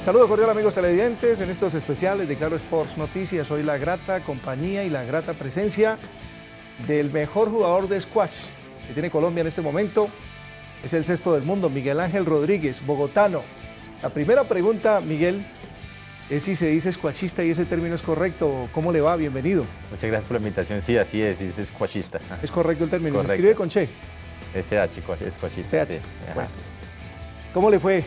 Saludos cordial amigos televidentes en estos especiales de Claro Sports Noticias. Hoy la grata compañía y la grata presencia del mejor jugador de squash que tiene Colombia en este momento. Es el sexto del mundo, Miguel Ángel Rodríguez, bogotano. La primera pregunta, Miguel, es si se dice squashista y ese término es correcto. ¿Cómo le va? Bienvenido. Muchas gracias por la invitación. Sí, así es, es squashista. Es correcto el término. Correcto. Se escribe con Che. SH, es squashista. CH. sí. Bueno. ¿Cómo le fue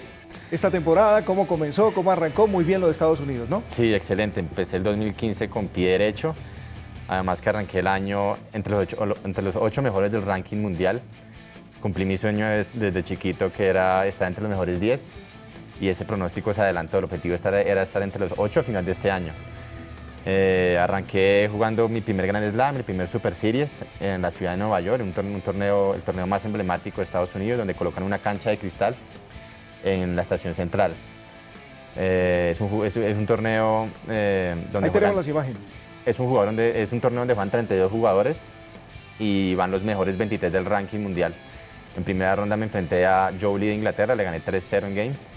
esta temporada? ¿Cómo comenzó? ¿Cómo arrancó? Muy bien lo de Estados Unidos, ¿no? Sí, excelente. Empecé el 2015 con pie derecho. Además que arranqué el año entre los ocho, entre los ocho mejores del ranking mundial. Cumplí mi sueño des- desde chiquito que era estar entre los mejores 10 y ese pronóstico se adelantó. El objetivo era estar entre los ocho a final de este año. Eh, arranqué jugando mi primer Grand Slam, mi primer Super Series en la ciudad de Nueva York, un, tor- un torneo, el torneo más emblemático de Estados Unidos, donde colocan una cancha de cristal en la estación central. Eh, es, un, es- es un torneo eh, donde Ahí juegan- tenemos las imágenes. es un, jugador donde, es un torneo donde juegan 32 jugadores y van los mejores 23 del ranking mundial. En primera ronda me enfrenté a Joe Lee de Inglaterra, le gané 3-0 en games.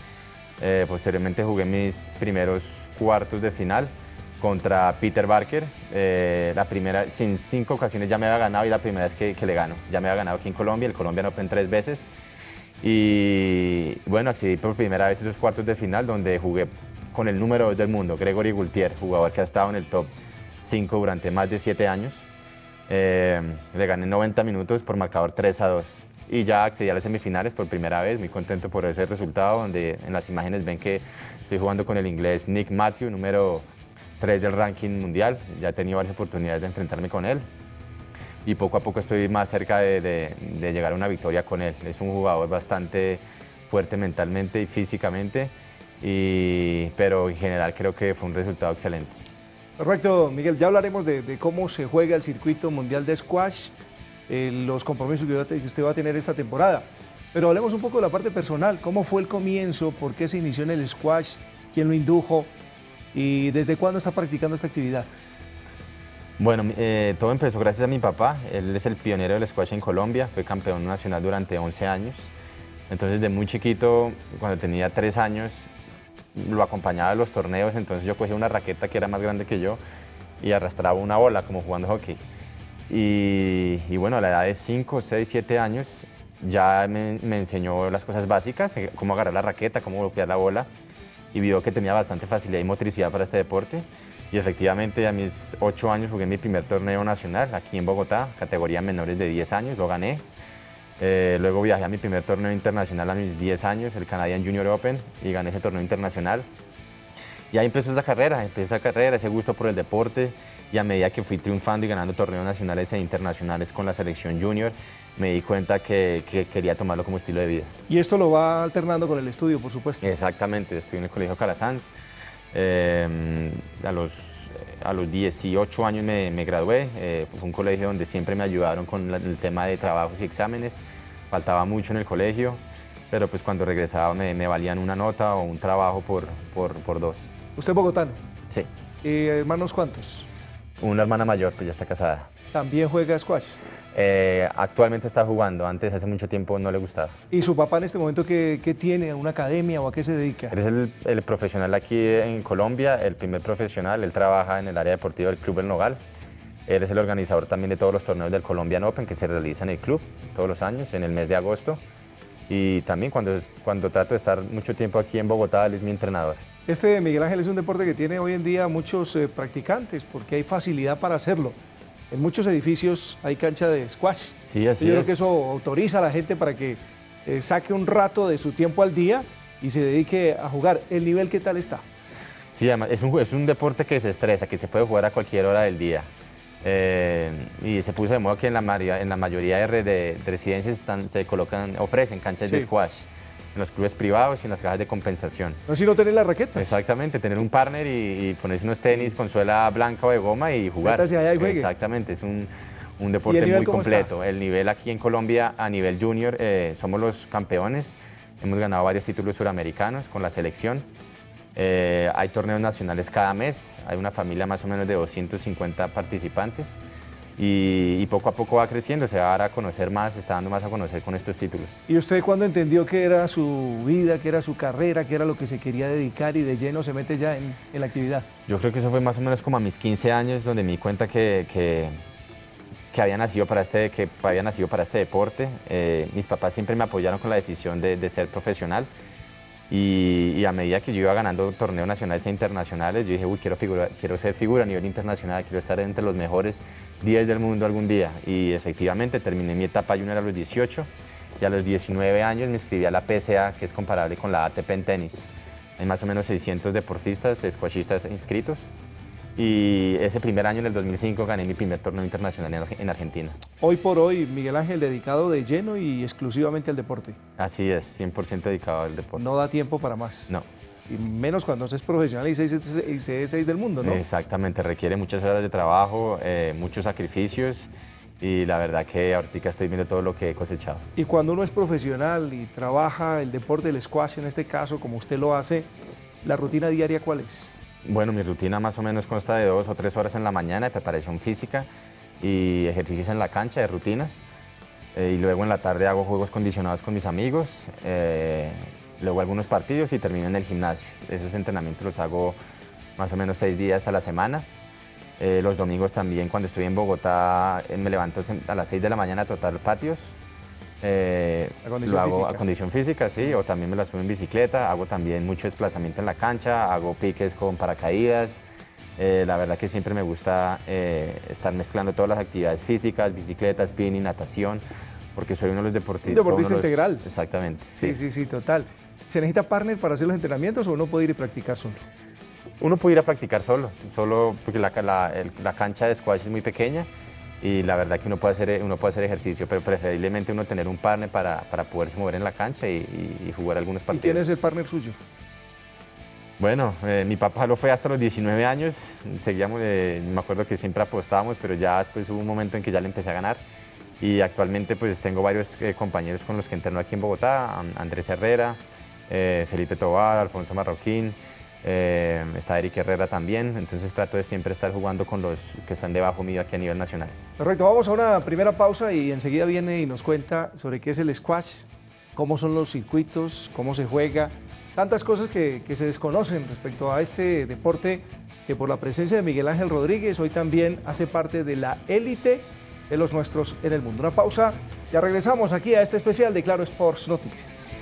Eh, posteriormente jugué mis primeros cuartos de final contra Peter Barker. Eh, la primera, sin cinco ocasiones ya me había ganado y la primera vez que, que le gano. Ya me había ganado aquí en Colombia, el Colombian Open tres veces. Y bueno, accedí por primera vez a esos cuartos de final donde jugué con el número 2 del mundo, Gregory Gultier, jugador que ha estado en el top 5 durante más de 7 años. Eh, le gané 90 minutos por marcador 3 a 2 y ya accedí a las semifinales por primera vez, muy contento por ese resultado, donde en las imágenes ven que estoy jugando con el inglés Nick Matthew, número 3 del ranking mundial. Ya he tenido varias oportunidades de enfrentarme con él y poco a poco estoy más cerca de, de- llegar a una victoria con él. Es un jugador bastante fuerte mentalmente y físicamente, y- pero en general creo que fue un resultado excelente. Perfecto, Miguel. Ya hablaremos de, cómo se juega el circuito mundial de squash, eh, los compromisos que usted va a tener esta temporada. Pero hablemos un poco de la parte personal. ¿Cómo fue el comienzo? ¿Por qué se inició en el squash? ¿Quién lo indujo? ¿Y desde cuándo está practicando esta actividad? Bueno, eh, todo empezó gracias a mi papá. Él es el pionero del squash en Colombia, fue campeón nacional durante 11 años. Entonces, de muy chiquito, cuando tenía 3 años, lo acompañaba a los torneos. Entonces, yo cogía una raqueta que era más grande que yo y arrastraba una bola, como jugando hockey. Y, y bueno, a la edad de 5, 6, 7 años, ya me, me enseñó las cosas básicas, eh, cómo agarrar la raqueta, cómo golpear la bola y vio que tenía bastante facilidad y motricidad para este deporte. Y efectivamente a mis 8 años jugué mi primer torneo nacional aquí en Bogotá, categoría menores de 10 años, lo gané. Eh, luego viajé a mi primer torneo internacional a mis 10 años, el Canadian Junior Open, y gané ese torneo internacional. Y ahí empezó esa carrera, empezó esa carrera, ese gusto por el deporte. Y a medida que fui triunfando y ganando torneos nacionales e internacionales con la selección junior, me di cuenta que, que quería tomarlo como estilo de vida. Y esto lo va alternando con el estudio, por supuesto. Exactamente, estoy en el Colegio Calasanz. Eh, a, los, a los 18 años me, me gradué. Eh, fue un colegio donde siempre me ayudaron con la- el tema de trabajos y exámenes. Faltaba mucho en el colegio, pero pues cuando regresaba me, me valían una nota o un trabajo por, por, por dos. Usted es bogotano. Sí, ¿Y hermanos cuántos? una hermana mayor, pues ya está casada. También juega squash. Eh, actualmente está jugando, antes hace mucho tiempo no le gustaba. ¿Y su papá en este momento qué, qué tiene? ¿Una academia o a qué se dedica? Él es el, el profesional aquí en Colombia, el primer profesional. Él trabaja en el área deportiva del Club El Nogal. Él es el organizador también de todos los torneos del Colombian Open que se realizan en el club todos los años, en el mes de agosto. Y también cuando, cuando trato de estar mucho tiempo aquí en Bogotá, él es mi entrenador. Este Miguel Ángel es un deporte que tiene hoy en día muchos eh, practicantes porque hay facilidad para hacerlo. En muchos edificios hay cancha de squash. Sí, así Yo creo que eso autoriza a la gente para que eh, saque un rato de su tiempo al día y se dedique a jugar. ¿El nivel qué tal está? Sí, además, es un, es un deporte que se estresa, que se puede jugar a cualquier hora del día. Eh, y se puso de moda que en la, mayoría- en la mayoría de, re- de residencias están, se colocan, ofrecen canchas de squash en los clubes privados y en las cajas de compensación. No si no tener las raquetas. Exactamente, tener un partner y, y ponerse unos tenis con suela blanca o de goma y jugar. Exactamente, es un, un ¿Y deporte muy está? completo. El nivel aquí en Colombia a nivel junior eh, somos los campeones. Hemos ganado varios títulos suramericanos con la selección. Eh, hay torneos nacionales cada mes. Hay una familia más o menos de 250 participantes. Y, poco a poco va creciendo, se va a dar a conocer más, se está dando más a conocer con estos títulos. ¿Y usted cuándo entendió que era su vida, que era su carrera, que era lo que se quería dedicar y de lleno se mete ya en, la actividad? Yo creo que eso fue más o menos como a mis 15 años donde me di cuenta que, que, había, nacido para este, que había nacido para este deporte. Eh, mis papás siempre me apoyaron con la decisión de, de ser profesional. Y, a medida que yo iba ganando torneos nacionales e internacionales, yo dije, uy, quiero, quiero ser figura a nivel internacional, quiero estar entre los mejores 10 del mundo algún día. Y efectivamente terminé mi etapa junior a los 18 y a los 19 años me inscribí a la PSA, que es comparable con la ATP en tenis. Hay más o menos 600 deportistas, squashistas inscritos y ese primer año, en el 2005, gané mi primer torneo internacional en Argentina. Hoy por hoy, Miguel Ángel, dedicado de lleno y exclusivamente al deporte. Así es, 100% dedicado al deporte. No da tiempo para más. No. Y menos cuando se es profesional y se es 6 del mundo, ¿no? Exactamente, requiere muchas horas de trabajo, eh, muchos sacrificios y la verdad que ahorita estoy viendo todo lo que he cosechado. Y cuando uno es profesional y trabaja el deporte del squash, en este caso, como usted lo hace, ¿la rutina diaria cuál es? Bueno, mi rutina más o menos consta de dos o tres horas en la mañana de preparación física y ejercicios en la cancha de rutinas. Eh, y luego en la tarde hago juegos condicionados con mis amigos, eh, luego algunos partidos y termino en el gimnasio. Esos entrenamientos los hago más o menos seis días a la semana. Eh, los domingos también, cuando estoy en Bogotá, me levanto a las seis de la mañana a trotar patios eh, lo hago a condición física, sí, o también me la subo en bicicleta, hago también mucho desplazamiento en la cancha, hago piques con paracaídas. Eh, la verdad que siempre me gusta eh, estar mezclando todas las actividades físicas, bicicleta, spinning, natación, porque soy uno de los deportistas. Un deportista integral. Exactamente. Sí, sí, sí, total. ¿Se necesita partner para hacer los entrenamientos o uno puede ir y practicar solo? Uno puede ir a practicar solo, solo porque la, la cancha de squash es muy pequeña y la verdad que uno puede hacer, uno puede hacer ejercicio, pero preferiblemente uno tener un partner para, para poderse mover en la cancha y, jugar algunos partidos. ¿Y quién es el partner suyo? Bueno, eh, mi papá lo fue hasta los 19 años, seguíamos, eh, me acuerdo que siempre apostábamos, pero ya después hubo un momento en que ya le empecé a ganar y actualmente pues tengo varios eh, compañeros con los que entreno aquí en Bogotá, Andrés Herrera, Felipe Tobar, Alfonso Marroquín, eh, está Eric Herrera también, entonces trato de siempre estar jugando con los que están debajo mío aquí a nivel nacional. Perfecto, vamos a una primera pausa y enseguida viene y nos cuenta sobre qué es el squash, cómo son los circuitos, cómo se juega, tantas cosas que, que se desconocen respecto a este deporte que por la presencia de Miguel Ángel Rodríguez hoy también hace parte de la élite de los nuestros en el mundo. Una pausa, ya regresamos aquí a este especial de Claro Sports Noticias.